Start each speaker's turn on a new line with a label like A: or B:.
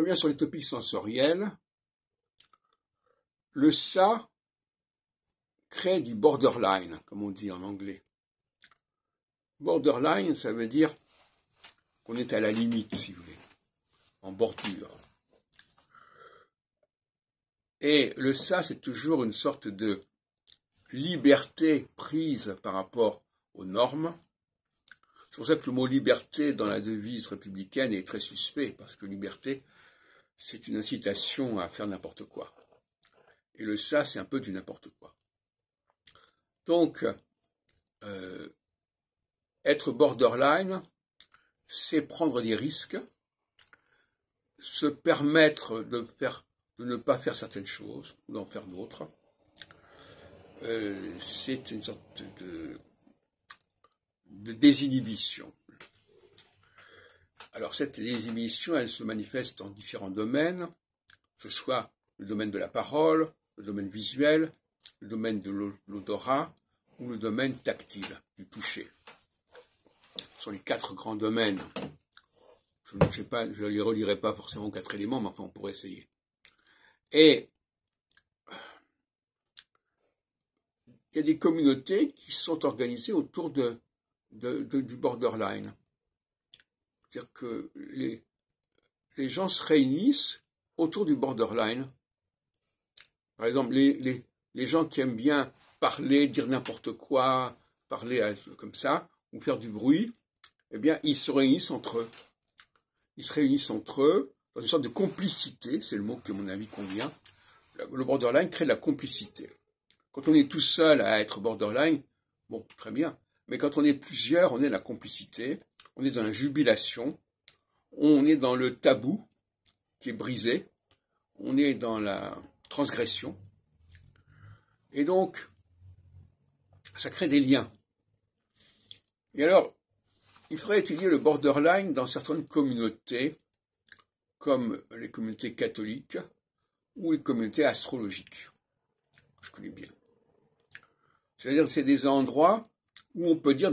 A: reviens sur les topiques sensoriels. Le ça crée du borderline, comme on dit en anglais. Borderline, ça veut dire qu'on est à la limite, si vous voulez, en bordure. Et le ça, c'est toujours une sorte de liberté prise par rapport aux normes. C'est pour ça que le mot liberté dans la devise républicaine est très suspect, parce que liberté, c'est une incitation à faire n'importe quoi. Et le ça, c'est un peu du n'importe quoi. Donc, euh, être borderline, c'est prendre des risques, se permettre de, faire, de ne pas faire certaines choses, ou d'en faire d'autres. Euh, c'est une sorte de, de désinhibition. Alors cette désinhibition, elle se manifeste en différents domaines, que ce soit le domaine de la parole, le domaine visuel, le domaine de l'odorat ou le domaine tactile, du toucher. Ce sont les quatre grands domaines. Je ne les relirai pas forcément aux quatre éléments, mais enfin on pourrait essayer. Et il y a des communautés qui sont organisées autour de, du borderline. C'est-à-dire que les, les gens se réunissent autour du borderline. Par exemple, les, les, gens qui aiment bien parler, dire n'importe quoi, parler comme ça, ou faire du bruit, eh bien, ils se réunissent entre eux. Ils se réunissent entre eux dans une sorte de complicité, c'est le mot qui, à mon avis, convient. Le borderline crée de la complicité. Quand on est tout seul à être borderline, bon, très bien. Mais quand on est plusieurs, on est la complicité, on est dans la jubilation, on est dans le tabou qui est brisé, on est dans la transgression. Et donc, ça crée des liens. Et alors, il faudrait étudier le borderline dans certaines communautés, comme les communautés catholiques ou les communautés astrologiques, que je connais bien. C'est-à-dire c'est des endroits où on peut dire